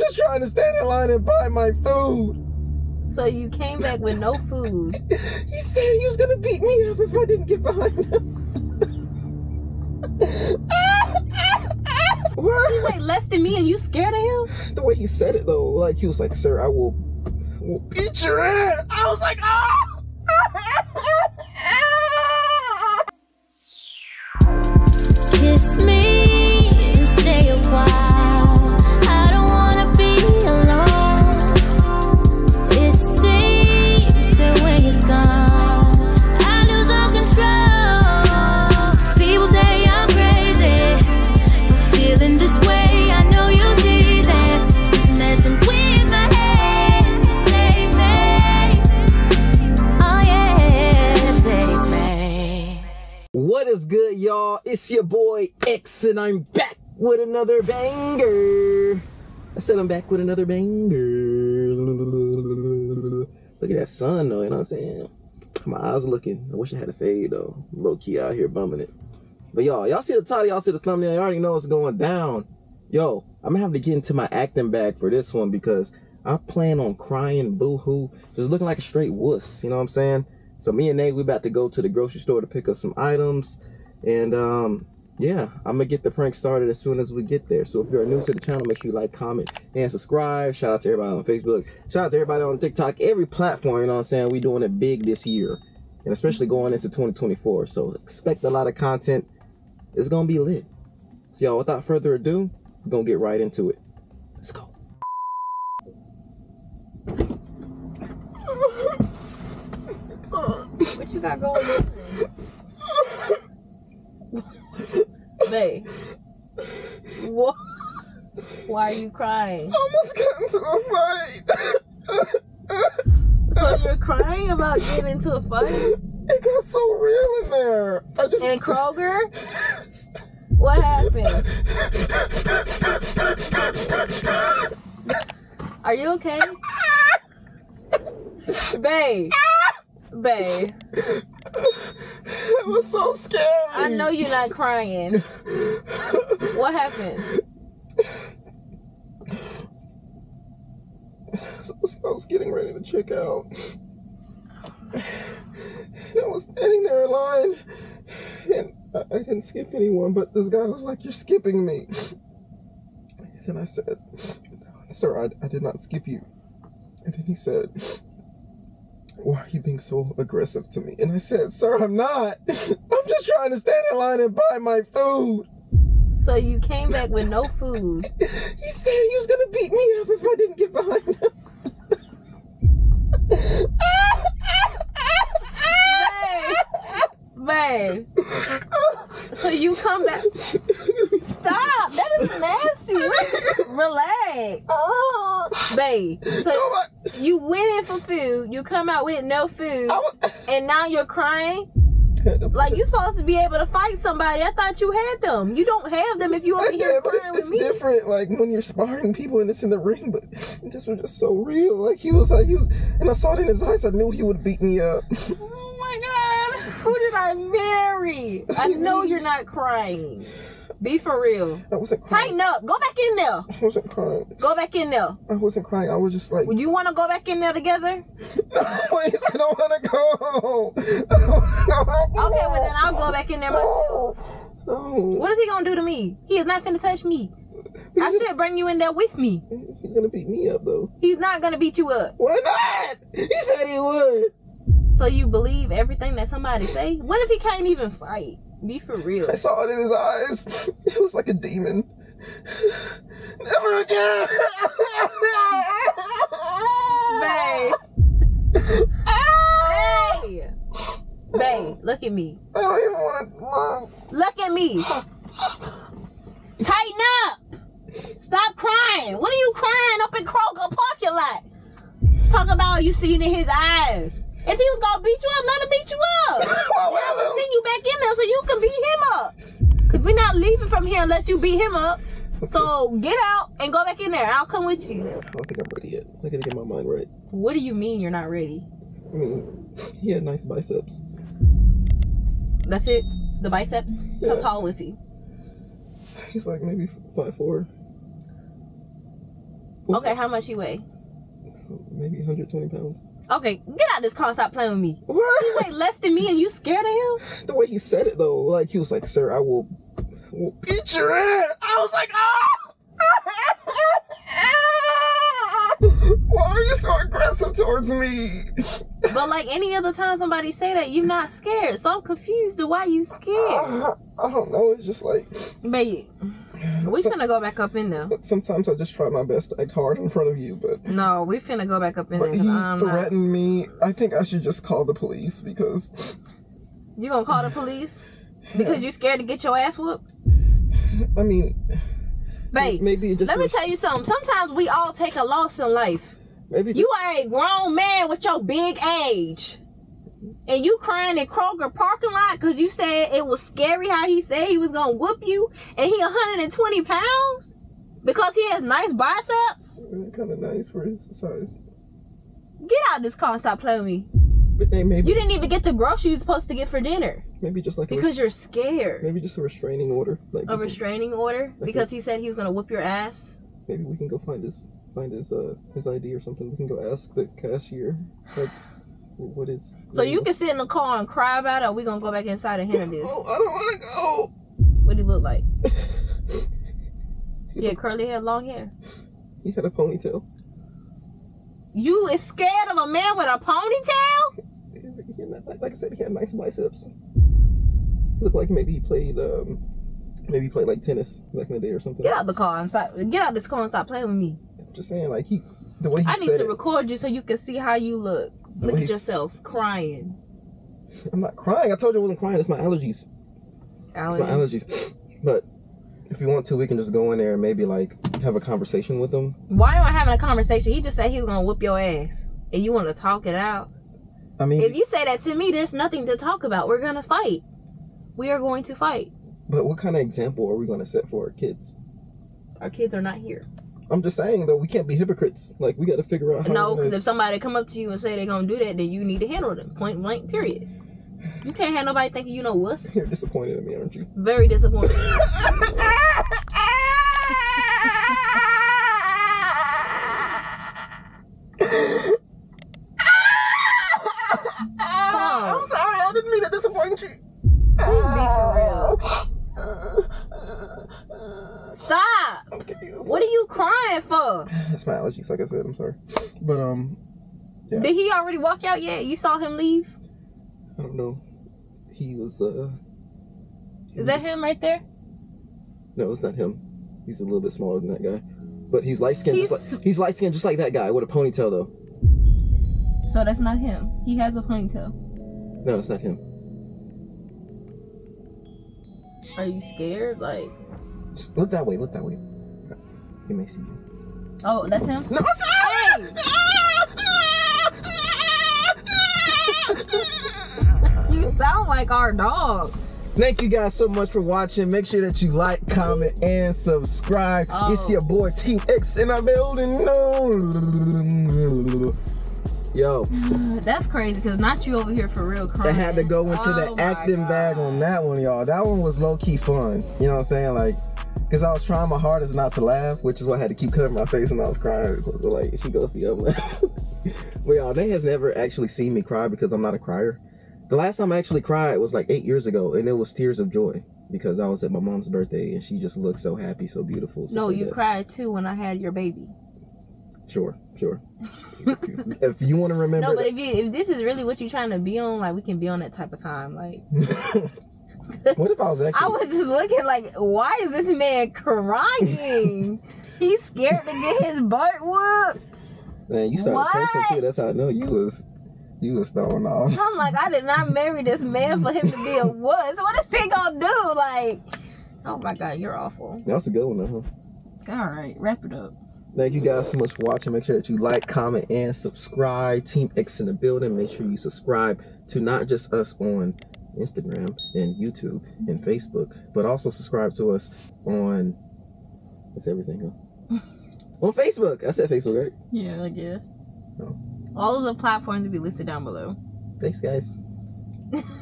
just trying to stand in line and buy my food. So you came back with no food. He said he was gonna beat me up if I didn't get behind him. what? Wait, less than me and you scared of him? The way he said it though, like he was like, "Sir, I will, will beat your ass." I was like, "Ah!" It's your boy X, and I'm back with another banger. I said I'm back with another banger. Look at that sun, though. You know what I'm saying? My eyes looking. I wish I had a fade though. Low key out here bumming it. But y'all, y'all see the title, y'all see the thumbnail. You already know what's going down. Yo, I'm gonna have to get into my acting bag for this one because I plan on crying, boo-hoo, just looking like a straight wuss. You know what I'm saying? So me and Nae, we about to go to the grocery store to pick up some items, and um, yeah, I'm gonna get the prank started as soon as we get there. So if you're new to the channel, make sure you like, comment, and subscribe. Shout out to everybody on Facebook. Shout out to everybody on TikTok. Every platform, you know what I'm saying? We doing it big this year, and especially going into 2024. So expect a lot of content. It's gonna be lit. So y'all, without further ado, we're gonna get right into it. Let's go. What you got going on? Babe. What? Why are you crying? Almost got into a fight. So you're crying about getting into a fight It got so real in there. I just in Kroger? What happened? Are you okay? Babe. Babe. It was so scary. I know you're not crying. What happened? So I was getting ready to check out. And I was standing there in line, and I, I didn't skip anyone, but this guy was like, You're skipping me. And then I said, Sir, I, I did not skip you. And then he said, Why are you being so aggressive to me? And I said, Sir, I'm not. I'm just trying to stand in line and buy my food. So you came back with no food. He said he was gonna beat me up if I didn't get behind him. Babe. Babe. So you come back. Stop. That is nasty. Relax. Uh-huh. Babe. So Oh you went in for food. You come out with no food. And now you're crying? Like you're supposed to be able to fight somebody. I thought you had them. You don't have them if you over I here did, but it's, with it's me. different. Like when you're sparring people and it's in the ring, but this was just so real. Like he was like he was, and I saw it in his eyes. I knew he would beat me up. Oh my god. Who did I marry? I know you're not crying. Be for real. I wasn't crying. Tighten up. Go back in there. I wasn't crying. Go back in there. I wasn't crying. I was just like, Would you want to go back in there together? please, I don't want to go. I don't go. Okay, well then I'll go back in there myself. No. What is he gonna do to me? He is not finna touch me. I He's, should bring you in there with me. he's gonna beat me up though. He's not gonna beat you up. Why not? He said he would. So you believe everything that somebody say? What if he can't even fight? Be for real. I saw it in his eyes. It was like a demon. Never again. Babe. Hey. Babe, look at me. I don't even want to look. Look at me. Tighten up. Stop crying. What are you crying up in Kroger parking lot? Talk about you seeing in his eyes. If he was gonna beat you up, let him beat you up. Why would I send you back in there so you can beat him up. Cause we're not leaving from here unless you beat him up. So get out and go back in there. I'll come with you. I don't think I'm ready yet. I gotta get my mind right. What do you mean you're not ready? I mean, he had nice biceps. That's it? The biceps? How tall was he? He's like maybe five four. Okay, how much he weigh? Maybe 120 pounds. Okay, get out this car. Stop playing with me. What? You weigh less than me and you scared of him? The way he said it though, like he was like, "Sir, I will, will beat your ass." I was like, "Ah!" Why are you so aggressive towards me? But like any other time somebody say that, you're not scared. So I'm confused to why you scared. I, I don't know. It's just like Babe, we some- finna go back up in there. sometimes I just try my best to act hard in front of you, but No, we finna go back up in there but because he I'm not. threatened me. I think I should just call the police because You gonna call the police? Because you scared to get your ass whooped? I mean, Babe, maybe it just let me tell you something. Sometimes we all take a loss in life. maybe You are a grown man with your big age. And you crying in Kroger parking lot because you said it was scary how he said he was gonna whoop you and he 120 pounds? Because he has nice biceps? kind of nice for his size. Get out this car and stop playing with me. But hey, maybe You didn't even get the groceries you were supposed to get for dinner maybe just like a because you're scared. maybe just a restraining order. Like A restraining order because he said he was gonna whoop your ass. maybe we can go find his find his uh his ID or something. We can go ask the cashier like what is. So you can sit in the car and cry about it, or we gonna go back inside and handle this. Oh, I don't want to go. What do you look like? Yeah, curly hair, long hair. He had a ponytail. You is scared of a man with a ponytail? Like like I said, he had nice biceps. He looked like maybe he played um maybe he played like tennis back in the day or something. Get out the car and stop. Get out this car and stop playing with me. Just saying, like he the way he I need to it. record you so you can see how you look. Look at yourself crying. I'm not crying. I told you I wasn't crying. It's my allergies. It's my allergies. But if you want to, we can just go in there and maybe like have a conversation with them. Why am I having a conversation? He just said he was gonna whoop your ass, and you want to talk it out. I mean, If you say that to me, there's nothing to talk about. We're gonna fight. We are going to fight. but what kind of example are we going to set for our kids? Our kids are not here. I'm just saying though, we can't be hypocrites. Like we got to figure out how. No, because if somebody come up to you and say they're gonna do that, then you need to handle them. Point blank. Period. You can't have nobody thinking you know wuss. you're disappointed in me, aren't you? Very disappointed. I'm sorry, I didn't mean to disappoint you. Please be for Stop. Okay, it's What are you crying for? It's my allergies, like I said. I'm sorry, but um, Yeah. Did he already walk out yet? You saw him leave? I don't know. He was uh. he Is that was- him right there? No, it's not him. He's a little bit smaller than that guy, but he's light skinned. He's- like, he's light skinned, just like that guy with a ponytail, though. So that's not him. He has a ponytail. No, it's not him. Are you scared? Like, Just look that way. Look that way. He may see you. oh, that's him? No, You sound like our dog. Thank you guys so much for watching. Make sure that you like, comment, and subscribe. Oh. It's your boy Team X in our building. No. Yo, That's crazy because not you over here for real I had to go into Oh the acting bag on that one, y'all. That one was low key fun. You know what I'm saying? Like, because I was trying my hardest not to laugh, which is why I had to keep covering my face when I was crying. So, like, she goes see I'm laughing. but y'all, Nae has never actually seen me cry because I'm not a crier. The last time I actually cried was like eight years ago, and it was tears of joy because I was at my mom's birthday and she just looked so happy, so beautiful. stuff No, you that. cried too when I had your baby. Sure, sure. if, you, want to remember, No, but if you if this is really what you're trying to be on, like we can be on that type of time. Like what if I was actually? I was just looking like, why is this man crying? He's scared to get his butt whooped. Man, you started What? cursing too. That's how I know you was you was throwing off. I'm like, I did not marry this man for him to be a wuss. What is he gonna do? Like, oh my god, you're awful. That's a good one, though. Huh? All right, wrap it up. Thank you guys so much for watching. Make sure that you like, comment, and subscribe. Team X in the building. Make sure you subscribe to not just us on Instagram and YouTube and Facebook, but also subscribe to us on that's everything. Huh? on Facebook. I said Facebook, right? Yeah, I guess. Oh. All of the platforms will be listed down below. Thanks, guys.